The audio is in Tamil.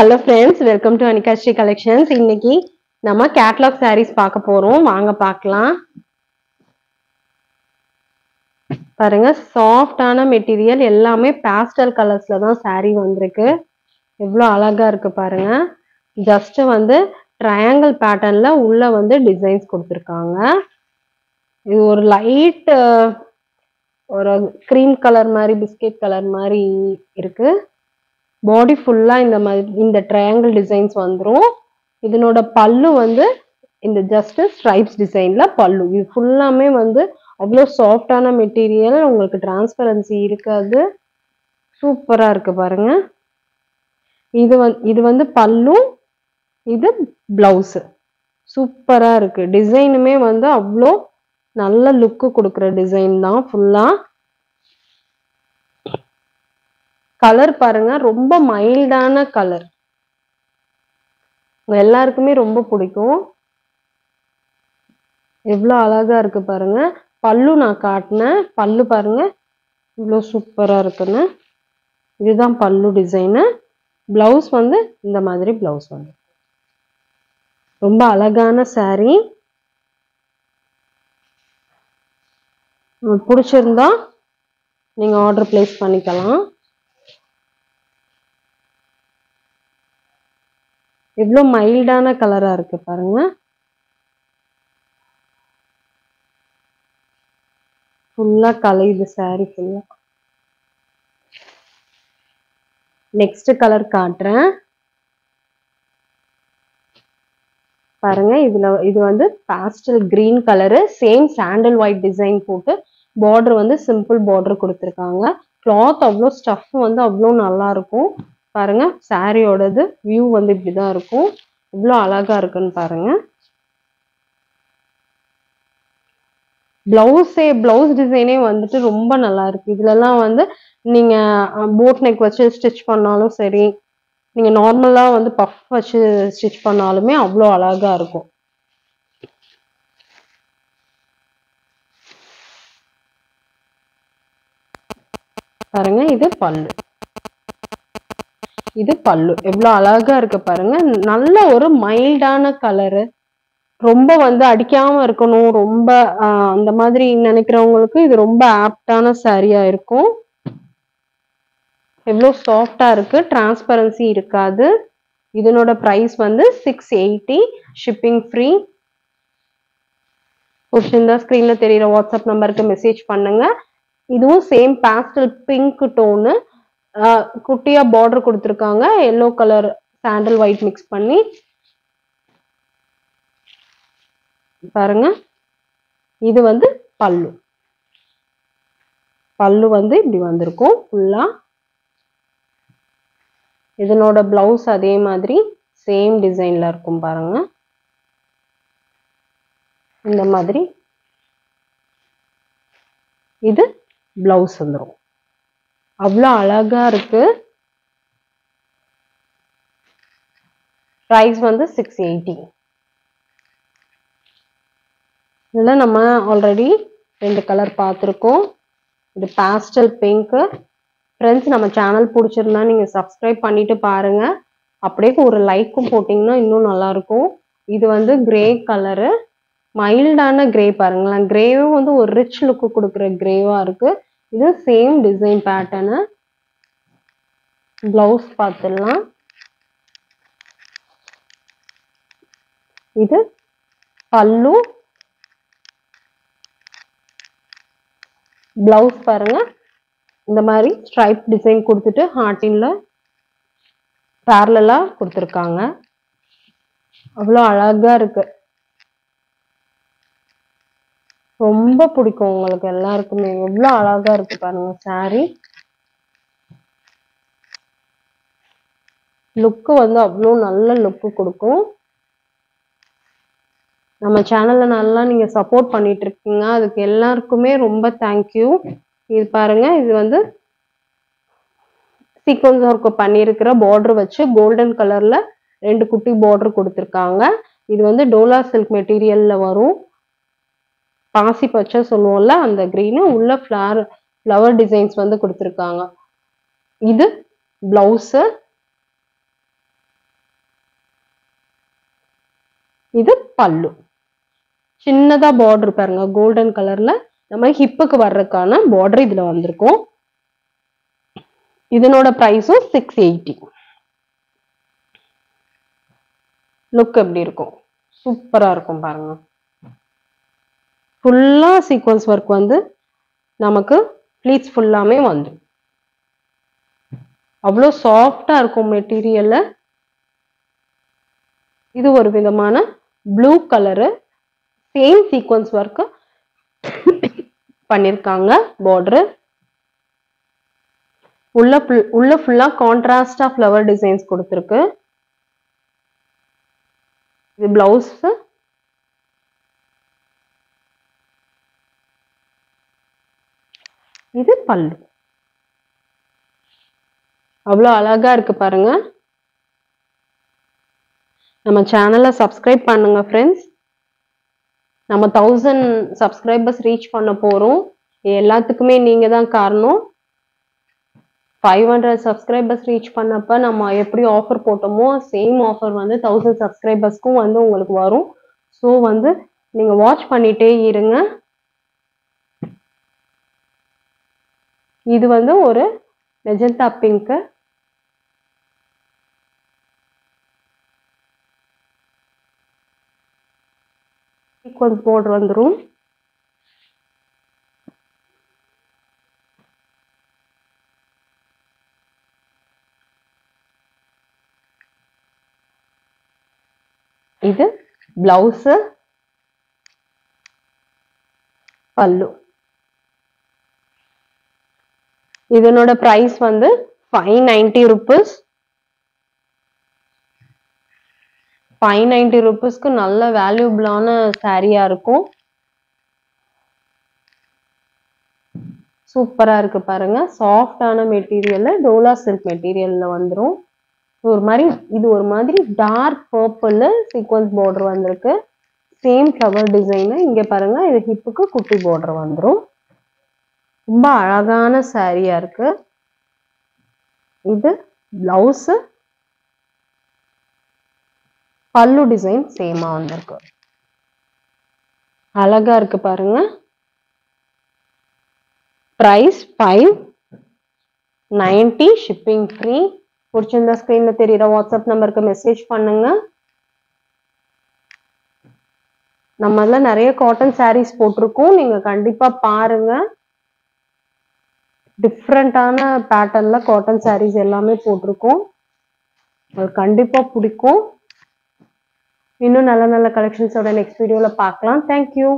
Hello friends welcome to Anikashree collections இன்னைக்கு நம்ம கேட்லாக் சாரீஸ் பார்க்க போறோம். வாங்க பார்க்கலாம். பாருங்க சாஃப்டான மெட்டீரியல் எல்லாமே பேஸ்டல் கலர்ஸ்ல தான் சாரீ வந்திருக்கு. எவ்வளோ அழகா இருக்கு பாருங்க. ஜஸ்ட் வந்து ட்ரையாங்கிள் பேட்டர்ன்ல உள்ள வந்து டிசைன்ஸ் கொடுத்துருக்காங்க. இது ஒரு லைட் ஒரு க்ரீம் கலர் மாதிரி பிஸ்கெட் கலர் மாதிரி இருக்குது பாடி ஃபுல்லாக இந்த மாதிரி இந்த ட்ரையாங்கிள் டிசைன்ஸ் வந்துடும் இதனோட பல்லு வந்து இந்த ஜஸ்ட் ஸ்ட்ரைப்ஸ் டிசைனில் பல்லு. இது ஃபுல்லாமே வந்து அவ்வளோ சாஃப்டான மெட்டீரியல் உங்களுக்கு டிரான்ஸ்பரன்சி இருக்காது. சூப்பராக இருக்குது பாருங்கள் இது வந் இது வந்து பல்லும் இது ப்ளவுஸு சூப்பராக இருக்குது டிசைனுமே வந்து அவ்வளோ நல்ல லுக்கு கொடுக்குற டிசைன் தான். ஃபுல்லாக கலர் பாருங்க ரொம்ப மைல்டான கலர் எல்லாருக்குமே ரொம்ப பிடிக்கும். எவ்வளோ அழகா இருக்கு பாருங்க. பல்லு நான் காட்டினேன். பல்லு பாருங்க. இவ்வளோ சூப்பராக இருக்குன்னு இதுதான் பல்லு டிசைனு பிளவுஸ் வந்து இந்த மாதிரி பிளவுஸ் வந்து. ரொம்ப அழகான சாரீ பிடிச்சிருந்தா நீங்கள் ஆர்டர் பிளேஸ் பண்ணிக்கலாம். எவ்வளோ மைல்டான கலரா இருக்கு பாருங்க. ஃபுல்லா கலையுது சாரி ஃபுல்லாக நெக்ஸ்ட் கலர் காட்டுறேன். பாருங்க இதுல இது வந்து pastel green colour same sandal white design போட்டு பார்டர் வந்து சிம்பிள் பார்டர் கொடுத்துருக்காங்க. கிளாத் அவ்வளோ ஸ்டஃப் வந்து அவ்வளோ நல்லா இருக்கும். பாருங்க சாரியோடது வியூ வந்து இப்படிதான் இருக்கும். இவ்வளோ அழகா இருக்குன்னு பாருங்க. பிளவுஸே பிளவுஸ் டிசைனே வந்துட்டு ரொம்ப நல்லா இருக்கு. இதுலலாம் வந்து நீங்க போட் நெக் வச்சு ஸ்டிச் பண்ணாலும் சரி நீங்க நார்மலா வந்து பஃப் வச்சு ஸ்டிச் பண்ணாலுமே அவ்வளோ அழகா இருக்கும். பாருங்க இது பல்லு. இது பல்லு. எவ்வளோ அழகா இருக்கு பாருங்க. நல்ல ஒரு மைல்டான கலரு ரொம்ப வந்து அடிக்காம இருக்கணும். ரொம்ப அந்த மாதிரி நினைக்கிறவங்களுக்கு இது ரொம்ப ஆப்டான சாரியா இருக்கும். எவ்வளோ சாஃப்டா இருக்கு. டிரான்ஸ்பரன்சி இருக்காது. இதனோட ப்ரைஸ் வந்து சிக்ஸ் எயிட்டி ஷிப்பிங் ஃப்ரீ பிடிச்சிருந்தா ஸ்க்ரீன்ல தெரியுற வாட்ஸ்அப் நம்பருக்கு மெசேஜ் பண்ணுங்க. இதுவும் சேம் பேஸ்டல் பிங்க் டோனு குட்டியா பார்டர் கொடுத்துருக்காங்க. Yellow colour sandal white mix பண்ணி. பாருங்க. இது வந்து பல்லு. பல்லு வந்து இப்படி வந்திருக்கும் ஃபுல்லா இதனோட பிளவுஸ் அதே மாதிரி சேம் டிசைன்ல இருக்கும் பாருங்க. இந்த மாதிரி. இது பிளவுஸ் வந்துடும் அவ்வளோ அழகா இருக்கு. ப்ரைஸ் வந்து சிக்ஸ் எயிட்டி இதில் நம்ம ஆல்ரெடி ரெண்டு கலர் பார்த்துருக்கோம். இது பாஸ்டல் பிங்க்கு ஃப்ரெண்ட்ஸ் நம்ம சேனல் பிடிச்சிருந்தா நீங்கள் சப்ஸ்கிரைப் பண்ணிட்டு பாருங்க. அப்படியே ஒரு லைக்கும் போட்டிங்கன்னா இன்னும் நல்லாயிருக்கும் இது வந்து கிரே கலரு மைல்டான கிரே பாருங்களேன். கிரேவும் வந்து ஒரு ரிச் லுக்கு கொடுக்குற கிரேவாக இருக்குது இது சேம் டிசைன் பேட்டர்னு பிளவுஸ் பார்த்துடலாம் இது பல்லு. பிளவுஸ் பாருங்க. இந்த மாதிரி ஸ்ட்ரைப் டிசைன் கொடுத்துட்டு ஹார்டின்ல பேரலாக கொடுத்துருக்காங்க. அவ்வளோ அழகாக இருக்குது ரொம்ப பிடிக்கும் உங்களுக்கு எல்லாருக்குமே. எவ்வளோ அழகா இருக்கு பாருங்க சாரி லுக்கு வந்து அவ்வளோ நல்ல லுக்கு கொடுக்கும். நம்ம சேனல்ல நல்லா நீங்க சப்போர்ட் பண்ணிட்டு இருக்கீங்க. அதுக்கு எல்லாருக்குமே ரொம்ப தேங்க்யூ இது பாருங்க இது வந்து சீக்வன்ஸ் ஒர்க் பண்ணியிருக்கிற பார்டர் வச்சு கோல்டன் கலர்ல ரெண்டு குட்டி பார்டர் கொடுத்துருக்காங்க. இது வந்து டோலா சில்க் மெட்டீரியல்ல வரும். பாசி பச்சை சொல்லுவோம்ல அந்த க்ரீனு உள்ள ஃப்ளார் ஃப்ளவர் டிசைன்ஸ் வந்து கொடுத்துருக்காங்க. இது பிளவுஸு இது பல்லு. சின்னதாக பார்டர் பாருங்க கோல்டன் கலரில் நம்ம ஹிப்புக்கு வர்றதுக்கான பார்டர் இதில் வந்திருக்கும். இதனோட ப்ரைஸும் சிக்ஸ் எயிட்டி லுக் எப்படி இருக்கும்? சூப்பராக இருக்கும் பாருங்கள் ஃபுல்லாக சீக்வன்ஸ் ஒர்க் வந்து நமக்கு ப்ளீட்ஸ் ஃபுல்லாமே வந்துடும். அவ்வளோ சாஃப்டாக இருக்கும் மெட்டீரியல்ல இது ஒரு விதமான blue colour same sequence work பண்ணியிருக்காங்க பார்டரு உள்ள உள்ள ஃபுல்லாக கான்ட்ராஸ்டாக ஃப்ளவர் டிசைன்ஸ் கொடுத்துருக்கு. இது பிளவுஸு இது பல்லு. அவ்வளோ அழகா இருக்கு பாருங்க. நம்ம சேனலை சப்ஸ்கிரைப் பண்ணுங்க ஃப்ரெண்ட்ஸ் நம்ம தௌசண்ட் சப்ஸ்கிரைபர்ஸ் ரீச் பண்ண போகிறோம் எல்லாத்துக்குமே நீங்கள் தான் காரணம். ஃபைவ் ஹண்ட்ரட் சப்ஸ்கிரைபர்ஸ் ரீச் பண்ணப்ப நம்ம எப்படி ஆஃபர் போட்டோமோ சேம் ஆஃபர் வந்து தௌசண்ட் சப்ஸ்கிரைபர்ஸ்க்கும் வந்து உங்களுக்கு வரும். ஸோ வந்து நீங்கள் வாட்ச் பண்ணிகிட்டே இருங்க. இது வந்து ஒரு மெஜந்தா பிங்க்கு சீக்வன்ஸ் போர்டர் வந்துடும் இது பிளவுஸு பல்லு. இதனோட பிரைஸ் வந்து five ninety rupees five ninety ருபீஸ்க்கு நல்ல வேல்யூபிளான சாரியா இருக்கும். சூப்பராக இருக்கு பாருங்க. சாஃப்டான மெட்டீரியல்ல டோலா சில்க் மெட்டீரியல்ல வந்துடும் ஒரு மாதிரி இது ஒரு மாதிரி டார்க் பர்பிள் சீக்வன்ஸ் பார்டர் வந்திருக்கு. சேம் ஃப்ளவர் டிசைனு இங்கே பாருங்க இது ஹிப்புக்கு குட்டி பார்டர் வந்துரும். ரொம்ப அழகான சாரியாக இருக்கு. இது ப்ளவுஸு பல்லு டிசைன் சேமாக வந்திருக்கு. அழகா இருக்கு பாருங்க. Price five ninety shipping free பிடிச்சிருந்தா ஸ்க்ரீனில் தெரியுற வாட்ஸ்அப் நம்பருக்கு மெசேஜ் பண்ணுங்க. நம்மள நிறைய காட்டன் சாரீஸ் போட்டிருக்கோம். நீங்கள் கண்டிப்பாக பாருங்கள் டிஃப்ரெண்ட்டான பேட்டர்னில் காட்டன் சாரீஸ் எல்லாமே போட்டிருக்கோம். அது கண்டிப்பாக பிடிக்கும். இன்னும் நல்ல நல்ல கலெக்ஷன்ஸோட நெக்ஸ்ட் வீடியோவில் பார்க்கலாம். தேங்க்யூ